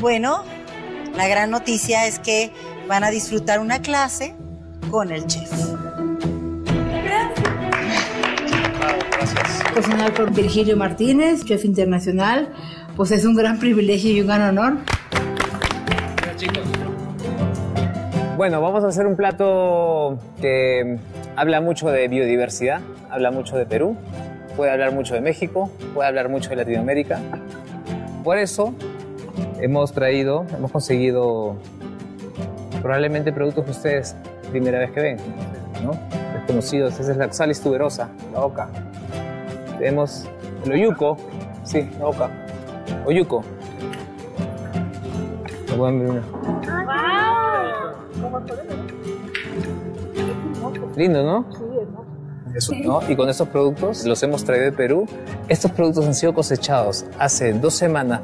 Bueno, la gran noticia es que van a disfrutar una clase con el chef. Cocinado por Virgilio Martínez, chef internacional, pues es un gran privilegio y un gran honor. Bueno, vamos a hacer un plato que habla mucho de biodiversidad, habla mucho de Perú, puede hablar mucho de México, puede hablar mucho de Latinoamérica. Por eso hemos traído, hemos conseguido probablemente productos que ustedes primera vez que ven, ¿no? Desconocidos. Esa es la oxalis tuberosa, la oca. Tenemos el oyuco, sí, la oca. Oyuco. Lo pueden ver, mira. Lindo, ¿no? Eso, ¿no? Y con estos productos los hemos traído de Perú. Estos productos han sido cosechados hace dos semanas